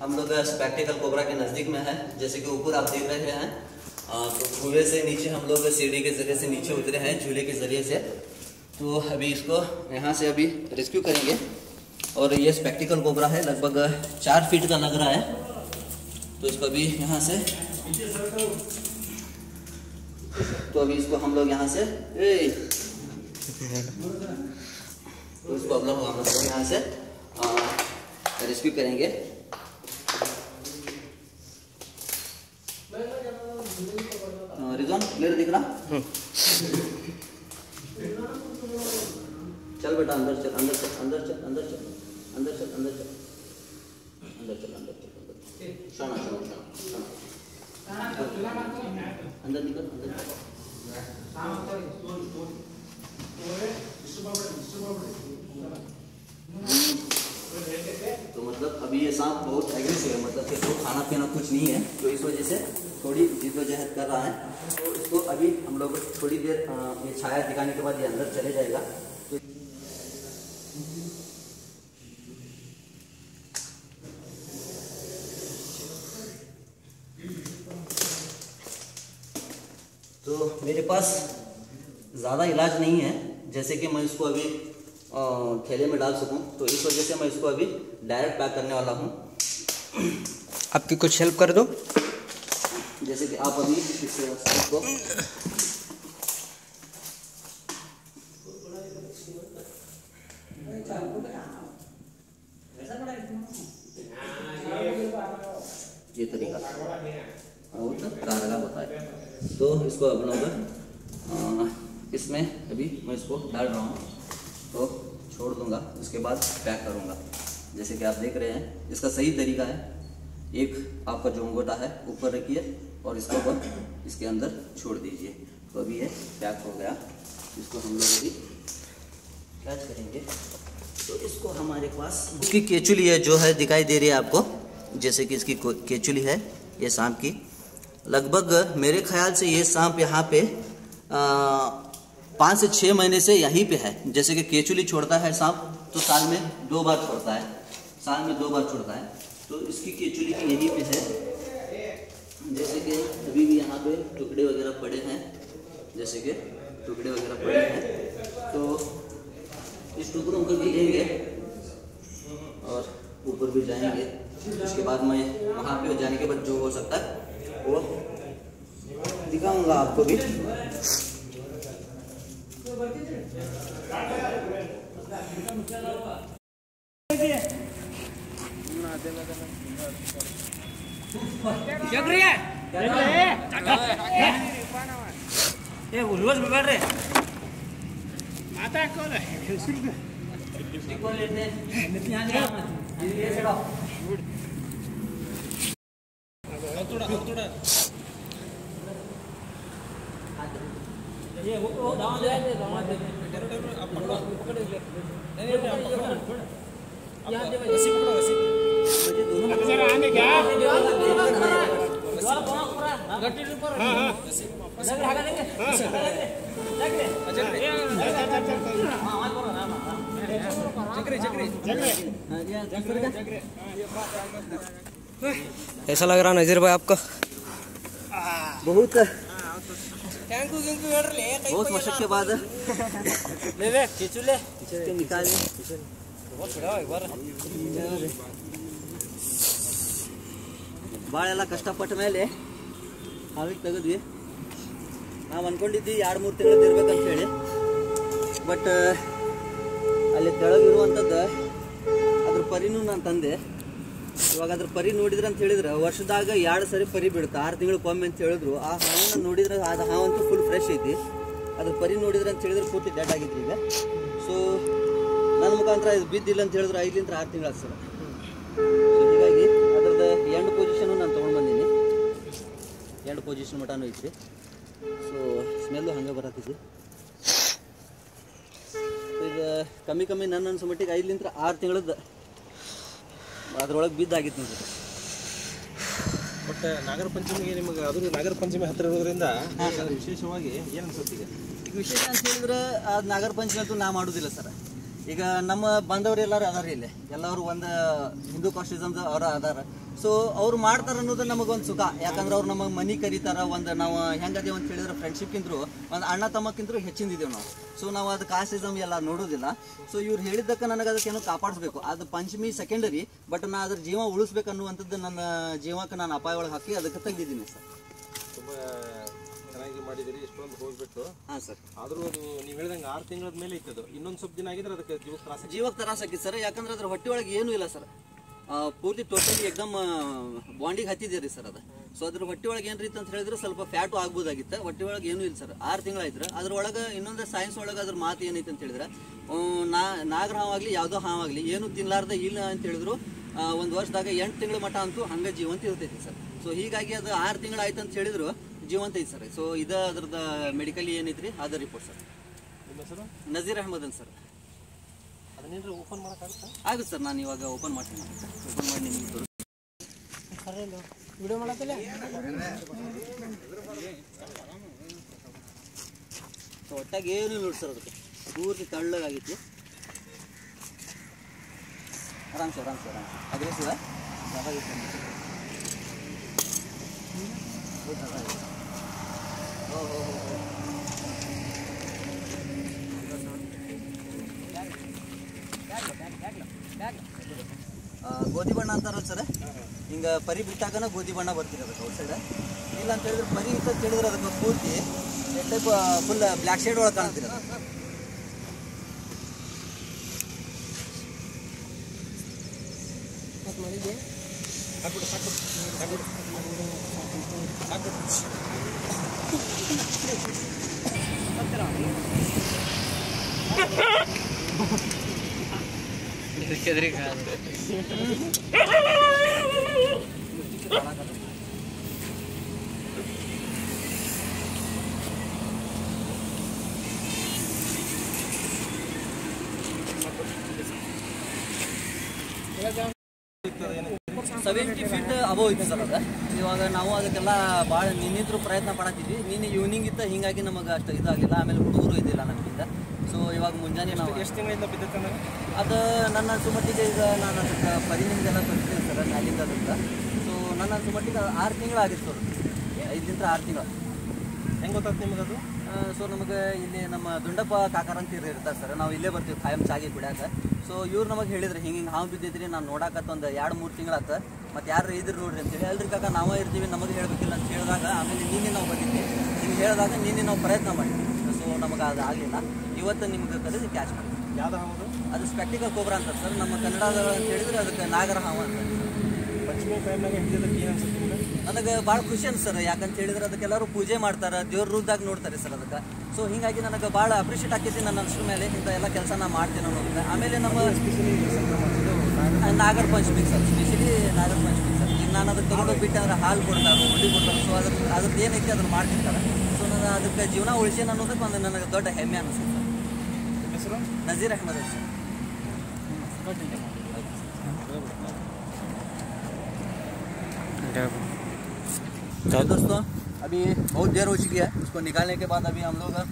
हम लोग spectacled cobra के नज़दीक में है जैसे कि ऊपर आप देख रहे हैं तो झूले से नीचे हम लोग सीढ़ी के जरिए से नीचे उतरे हैं झूले के ज़रिए से तो अभी इसको यहाँ से अभी रेस्क्यू करेंगे और ये स्पेक्टिकल कोबरा है लगभग चार फीट का लग रहा है तो इसको अभी यहाँ से तो अभी इसको हम लोग यहाँ से तो इसको हम लोग यहाँ से रेस्क्यू करेंगे मेरे दिख रहा चल बेटा अंदर चल अंदर चल अंदर चल अंदर चल अंदर चल अंदर चल अंदर चल अंदर चल शाना शाना शाना अंदर निकल अंदर चल मतलब अभी ये सांप बहुत एग्रेसिव है मतलब इसको खाना पीना कुछ नहीं है तो इस वजह से थोड़ी जिद्दोजहद कर रहा है तो इसको अभी हम लोग थोड़ी देर ये छाया दिखाने के बाद ये अंदर चले जाएगा तो तो मेरे पास ज़्यादा इलाज नहीं है जैसे कि मैं इसको अभी थैले में डाल सकूँ तो इस वजह से मैं इसको अभी डायरेक्ट पैक करने वाला हूँ आपकी कुछ हेल्प कर दो जैसे कि आप अभी ये तरीका और बताए तो, तो इसको अपना इसमें अभी मैं इसको डाल रहा हूँ छोड़ दूंगा उसके बाद पैक करूँगा जैसे कि आप देख रहे हैं इसका सही तरीका है एक आपका जो अंगोटा है ऊपर रखिए और इसको ऊपर इसके अंदर छोड़ दीजिए तो अभी ये पैक हो गया इसको हम लोग अभी कैच करेंगे तो इसको हमारे पास उसकी केचुली है जो है दिखाई दे रही है आपको जैसे कि इसकी केचुली है ये सांप की लगभग मेरे ख्याल से ये सांप यहाँ पे आ, पाँच से छः महीने से यहीं पे है जैसे कि केचुली छोड़ता है सांप तो साल में दो बार छोड़ता है साल में दो बार छोड़ता है तो इसकी केचुली भी यहीं पे है जैसे कि अभी भी यहाँ पे टुकड़े वगैरह पड़े हैं जैसे कि टुकड़े वगैरह पड़े हैं तो इस टुकड़ों को भी लेंगे और ऊपर भी जाएंगे उसके बाद में वहाँ पे जाने के बाद जो हो सकता है वो दिखाऊंगा आपको भी ಏ ಉಲ್ವಸ್ ಬಿಡ್ಬೇಡ್ರಿ ಮಾತಾಡ್ಕೋಲ್ಲ ऐसा लग रहा लग रहा नजीर भाई आपका बहुत ಥ್ಯಾಂಕ್ ಯು ಗಿಂಕ್ बहुत के बाद ಕಷ್ಟಪಟ್ಟ ಮೇಲೆ ಹಾವಿಗೆ ತೆಗೆದ್ವಿ ನಾವು ಅಂದ್ಕೊಂಡಿದ್ವಿ ಎರಡು ಮೂರು ತಿಂಗಳು ಇರ್ಬೇಕಂತ ಹೇಳಿ ಬಟ್ ಅಲ್ಲಿ ತೆಳಗಿರುವಂಥದ್ದು ಅದ್ರ ಪರಿನೂ ನಾನು ತಂದೆ ಇವಾಗ ಅದ್ರ ಪರಿ ನೋಡಿದ್ರೆ ಅಂತ ಹೇಳಿದ್ರೆ ವರ್ಷದಾಗ ಎರಡು ಸರಿ ಪರಿ ಬಿಡುತ್ತೆ ಆರು ತಿಂಗಳಿಗೊಮ್ಮೆ ಅಂತ ಹೇಳಿದ್ರು ಆ ಹಾವನ್ನ ನೋಡಿದ್ರೆ ಅದು ಹಾವಂತೂ ಫುಲ್ ಫ್ರೆಶ್ ಐತಿ ಅದ್ರ ಪರಿ ನೋಡಿದ್ರೆ ಅಂತ ಹೇಳಿದ್ರೆ ಪೂರ್ತಿ ಡೆಡ್ ಆಗಿತ್ತು ಈಗ ಸೊ ನನ್ನ ಮುಖಾಂತರ ಇದು ಬಿದ್ದಿಲ್ಲ ಅಂತ ಹೇಳಿದ್ರೆ ಐದರಿಂದ ಆರು ತಿಂಗಳು ಆಗ್ತದೆ ಹೀಗಾಗಿ ಅದ್ರದ್ದು ಎಂಡ್ ಪೊಸಿಷನು ನಾನು ತೊಗೊಂಡು ಬಂದೀನಿ ಎಂಡ್ ಪೊಸಿಷನ್ ಮಟನೂ ಐತಿ ಸೊ ಸ್ಮೆಲ್ಲು ಹಂಗೆ ಬರತ್ತೈತಿ ಈಗ ಕಮ್ಮಿ ಕಮ್ಮಿ ನನ್ನ ಅನ್ಸೋ ಮಟ್ಟಿಗೆ ಐದರಿಂದ ಆರು ತಿಂಗಳದ್ದು ಅದ್ರೊಳಗೆ ಬಿದ್ದಾಗಿತ್ತು ನಿಮ್ಗೆ ಬಟ್ ನಾಗರ ಪಂಚಮಿಗೆ ನಿಮಗೆ ಅದು ನಾಗರ ಪಂಚಮಿ ಹತ್ತಿರ ಇರೋದ್ರಿಂದ ವಿಶೇಷವಾಗಿ ಏನು ಅನ್ಸುತ್ತೆ ಈಗ ವಿಶೇಷ ಅಂತ ಹೇಳಿದ್ರೆ ಅದು ನಾಗರ ಪಂಚಮಿ ಅಂತೂ ನಾ ಮಾಡೋದಿಲ್ಲ ಸರ್ ಈಗ ನಮ್ಮ ಬಾಂಧವರು ಎಲ್ಲರೂ ಅದಾರ ಇಲ್ಲಿ ಎಲ್ಲರೂ ಒಂದು ಹಿಂದೂ ಕಾಸ್ಟಿಸಮ್ದು ಅವರ ಅದಾರ ಸೊ ಅವ್ರು ಮಾಡ್ತಾರ ಅನ್ನೋದು ಒಂದು ಸುಖ ಯಾಕಂದ್ರೆ ಅವ್ರು ನಮಗೆ ಮನಿ ಕರೀತಾರ ಒಂದು ನಾವು ಹೆಂಗದೇವು ಅಂತ ಹೇಳಿದ್ರೆ ಫ್ರೆಂಡ್ಶಿಪ್ಗಿಂತರೂ ಒಂದು ಅಣ್ಣ ತಮ್ಮಕ್ಕಿಂತರೂ ಹೆಚ್ಚಿಂದಿದ್ದೇವೆ ನಾವು ಸೊ ನಾವು ಅದು ಕಾಸ್ಟಿಸಮ್ ಎಲ್ಲ ನೋಡೋದಿಲ್ಲ ಸೊ ಇವ್ರು ಹೇಳಿದ್ದಕ್ಕೆ ನನಗೆ ಅದಕ್ಕೇನೋ ಕಾಪಾಡಿಸ್ಬೇಕು ಅದು ಪಂಚಮಿ ಸೆಕೆಂಡರಿ ಬಟ್ ನಾನು ಅದ್ರ ಜೀವ ಉಳಿಸ್ಬೇಕನ್ನುವಂಥದ್ದು ನನ್ನ ಜೀವಕ್ಕೆ ನಾನು ಅಪಾಯ ಒಳಗೆ ಹಾಕಿ ಅದಕ್ಕೆ ತೆಗೆದಿದ್ದೀನಿ ಸರ್ ತುಂಬ ಚೆನ್ನಾಗಿ ಮಾಡಿದಿರಿ ಇಷ್ಟೊಂದು ಹೋಗ್ಬಿಟ್ಟು ಹಾಂ ಸರ್ ಆದರೂ ಅದು ನೀವು ಹೇಳಿದಂಗೆ ಆರು ತಿಂಗಳ ಮೇಲೆ ಇತ್ತದು ಇನ್ನೊಂದು ಸ್ವಲ್ಪ ದಿನ ಆಗಿದ್ರೆ ಅದಕ್ಕೆ ಜೀವ ತ್ರಾಸ ಜೀವಕ್ಕೆ ತ್ರಾಸ ಸರ್ ಯಾಕಂದ್ರೆ ಅದ್ರ ಹೊಟ್ಟೆ ಒಳಗೆ ಏನೂ ಇಲ್ಲ ಸರ್ ಪೂರ್ತಿ ಟೋಟಲಿ ಎಕ್ದಮ್ ಬಾಂಡಿಗೆ ಹತ್ತಿದ್ದೀರಿ ಸರ್ ಅದು ಸೊ ಅದ್ರ ಹೊಟ್ಟೆ ಒಳಗೆ ಏನ್ರಿ ಅಂತ ಹೇಳಿದ್ರೆ ಸ್ವಲ್ಪ ಫ್ಯಾಟು ಆಗ್ಬೋದಾಗಿತ್ತು ಹೊಟ್ಟೆ ಒಳಗೆ ಏನೂ ಇಲ್ಲ ಸರ್ ಆರು ತಿಂಗಳಾಯ್ತು ಅದ್ರೊಳಗೆ ಇನ್ನೊಂದು ಸೈನ್ಸ್ ಒಳಗೆ ಅದ್ರ ಮಾತು ಏನೈತೆ ಅಂತ ಹೇಳಿದ್ರೆ ನಾ ನಾಗರ ಆಗಲಿ ಯಾವುದೋ ಹಾವಾಗಲಿ ಏನು ತಿನ್ಲಾರ್ದ ಇಲ್ಲ ಅಂತ ಹೇಳಿದ್ರು ಒಂದು ವರ್ಷದಾಗ ಎಂಟು ತಿಂಗಳ ಮಟ್ಟ ಅಂತೂ ಹಂಗೆ ಜೀವಂತ ಇರ್ತೈತಿ ಸರ್ ಸೊ ಹೀಗಾಗಿ ಅದು ಆರು ತಿಂಗಳಾಯ್ತು ಅಂತ ಹೇಳಿದ್ರು ಜೀವಂತ ಇದೆ ಸರ್ ಸೊ ಇದು ಅದ್ರದ್ದು ಮೆಡಿಕಲ್ ರೀ ಅದ ರಿಪೋರ್ಟ್ ಸರ್ ನಜೀರ್ ಅಹಮದ್ ಅಂತ ಸರ್ ಅದನ್ನೇನು ಓಪನ್ ಮಾಡೋಕ್ಕಾಗುತ್ತಾ ಆಗುತ್ತೆ ಸರ್ ನಾನು ಇವಾಗ ಓಪನ್ ಮಾಡ್ತೀನಿ ಓಪನ್ ಮಾಡಿ ನಿಮಗೆ ವಿಡಿಯೋ ಮಾಡತ್ತಲ್ಲ ಸೊ ಒಟ್ಟಾಗಿ ಏನು ನೋಡಿ ಸರ್ ಅದಕ್ಕೆ ಪೂರ್ತಿ ತಳ್ಳಗಾಗಿತ್ತು ಆರಾಮ್ ಸರ್ ಆರಾಮ್ ಸರ್ ಆರಾಮ್ ಅದೇ ಸರ್ ಗೋಧಿ ಬಣ್ಣ ಅಂತಾರಲ್ಲ ಸರ್ ಹಿಂಗೆ ಪರಿ ಬಿಟ್ಟಾಗನ ಗೋಧಿ ಬಣ್ಣ ಬರ್ತಿರೋದಕ್ಕೆ ಔಟ್ ಇಲ್ಲ ಅಂತ ಹೇಳಿದ್ರೆ ಪರಿ ಅಂತ ಕೇಳಿದ್ರೆ ಅದಕ್ಕೆ ಪೂರ್ತಿ ಟೈಪ್ ಫುಲ್ ಬ್ಲ್ಯಾಕ್ ಶೇಡ್ ಒಳಗೆ ಕಾಣ್ತಿರೋದು ಮಾಡಿದ್ದೆ Qué rica. Seventy feet above ಇತ್ತು ಸರ್ ಅದು ಇವಾಗ ನಾವು ಅದಕ್ಕೆಲ್ಲ ಭಾಳ ನಿನ್ನಿದ್ರು ಪ್ರಯತ್ನ ಮಾಡತ್ತಿದ್ವಿ ನೀನು ಈವ್ನಿಂಗ್ ಇತ್ತು ಹಿಂಗಾಗಿ ನಮಗೆ ಅಷ್ಟು ಇದಾಗಿಲ್ಲ ಆಮೇಲೆ ಹುಡುಗರು ಇದಿಲ್ಲ ನಮಗಿಂದ ಸೊ ಇವಾಗ ಮುಂಜಾನೆ ನಾವು ಎಷ್ಟು ತಿಂಗಳಿಂದ ಬಿದ್ದಿತ್ತು ಅದು ನನ್ನ ಸುಮಟ್ಟಿಗೆ ಈಗ ನಾನು ಅದಕ್ಕೆ ಪರಿಣಿಂದೆಲ್ಲ ಬರ್ತೀನಿ ಸರ್ ಅಲ್ಲಿಂದ ಅದಕ್ಕೆ ಸೊ ನನ್ನ ಸುಮಟ್ಟಿಗೆ ಆರು ತಿಂಗಳು ಆಗಿತ್ತು ಸರ್ ಐದರಿಂದ ಆರು ತಿಂಗಳು ಹೆಂಗೆ ಗೊತ್ತಾಗ್ತದೆ ನಿಮಗೆ ಅದು ಸೊ ನಮಗೆ ಇಲ್ಲಿ ನಮ್ಮ ದುಂಡಪ್ಪ ಕಾಕಾರ ಅಂತ ಇರ್ತಾರೆ ಸರ್ ನಾವು ಇಲ್ಲೇ ಬರ್ತೀವಿ ಖಾಯಂ ಚಾಗಿ ಕುಡಿಯಾಕ ಸೊ ಇವ್ರು ನಮಗೆ ಹೇಳಿದ್ರೆ ಹಿಂಗೆ ಹಿಂಗೆ ಹಾವು ಬಿದ್ದಿದ್ರಿ ನಾನು ನೋಡಾಕತ್ತ ಒಂದು ಎರಡು ಮೂರು ತಿಂಗಳಾಗ್ತದೆ ಮತ್ತೆ ಯಾರು ಇದ್ರು ನೋಡ್ರಿ ಅಂತೇಳಿ ಅಲ್ರಿ ಕಾಕ ನಾವೇ ಇರ್ತೀವಿ ನಮಗೆ ಹೇಳಬೇಕಿಲ್ಲ ಅಂತ ಹೇಳಿದಾಗ ಆಮೇಲೆ ನೀನೇ ನಾವು ಬಂದಿದ್ದೆ ನಿಮ್ಗೆ ಹೇಳಿದಾಗ ನೀನೇ ನಾವು ಪ್ರಯತ್ನ ಮಾಡಿದ್ವಿ ಸೊ ನಮಗೆ ಅದು ಆಗಲಿಲ್ಲ ಇವತ್ತು ನಿಮ್ಗೆ ಕರೆದು ಕ್ಯಾಚ್ ಮಾಡಿ ಯಾವ್ದು ಅದು ಸ್ಪೆಕ್ಟಿಕಲ್ ಕೋಬ್ರ ಅಂತ ಸರ್ ನಮ್ಮ ಕನ್ನಡದ ಅಂತ ಹೇಳಿದ್ರೆ ಅದಕ್ಕೆ ನಾಗರ ಹಾವ ಅಂತ ನನಗೆ ಭಾಳ ಖುಷಿ ಅನ್ಸ ಸರ್ ಯಾಕಂತ ಹೇಳಿದ್ರೆ ಅದಕ್ಕೆಲ್ಲರೂ ಪೂಜೆ ಮಾಡ್ತಾರೆ ದೇವ್ರ ರೂಪದಾಗ ನೋಡ್ತಾರೆ ಸರ್ ಅದಕ್ಕೆ ಸೊ ಹೀಗಾಗಿ ನನಗೆ ಭಾಳ ಅಪ್ರಿಷಿಯೇಟ್ ಆಕೈತಿ ನನ್ನ ಅನ್ಸರ ಮೇಲೆ ಇಂಥ ಎಲ್ಲ ಕೆಲಸ ನಾ ಮಾಡ್ತೀನಿ ಆಮೇಲೆ ನಮ್ಮ ನಾಗರ ಪಂಚಮಿ ಸರ್ नागरपंचमी दोस्तों अभी बहुत देर हो चुकी है उसको निकालने के बाद अभी हम लोग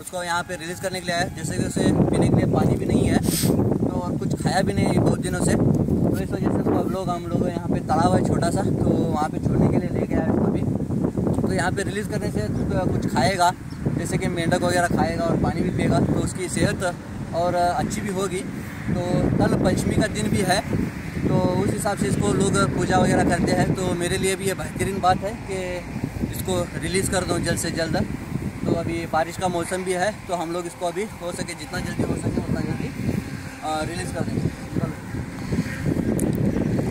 उसको यहाँ पे रिलीज़ करने के लिए आए जैसे कि उसे पीने के लिए पानी भी नहीं है तो और कुछ खाया भी नहीं बहुत दिनों से तो इस वजह से तो अब लोग हम लोग यहाँ पे तालाब है छोटा सा तो वहाँ पे छोड़ने के लिए ले गया है अभी तो यहाँ पे रिलीज़ करने से तो कुछ खाएगा जैसे कि मेंढक वगैरह खाएगा और पानी भी पिएगा तो उसकी सेहत और अच्छी भी होगी तो कल पंचमी का दिन भी है तो उस हिसाब से इसको लोग पूजा वगैरह करते हैं तो मेरे लिए भी ये बेहतरीन बात है कि इसको रिलीज़ कर दूँ जल्द से जल्द तो अभी बारिश का मौसम भी है तो हम लोग इसको अभी हो सके जितना जल्दी हो सके उतना जल्दी रिलीज़ कर देंगे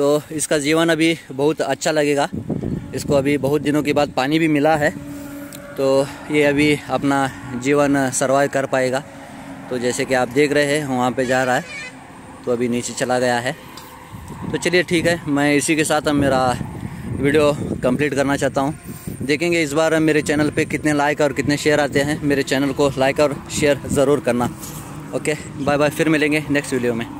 तो इसका जीवन अभी बहुत अच्छा लगेगा इसको अभी बहुत दिनों के बाद पानी भी मिला है तो ये अभी अपना जीवन सर्वाइव कर पाएगा तो जैसे कि आप देख रहे हैं वहाँ पे जा रहा है तो अभी नीचे चला गया है तो चलिए ठीक है मैं इसी के साथ अब मेरा वीडियो कंप्लीट करना चाहता हूँ देखेंगे इस बार मेरे चैनल पे कितने लाइक और कितने शेयर आते हैं मेरे चैनल को लाइक और शेयर ज़रूर करना ओके बाय बाय फिर मिलेंगे नेक्स्ट वीडियो में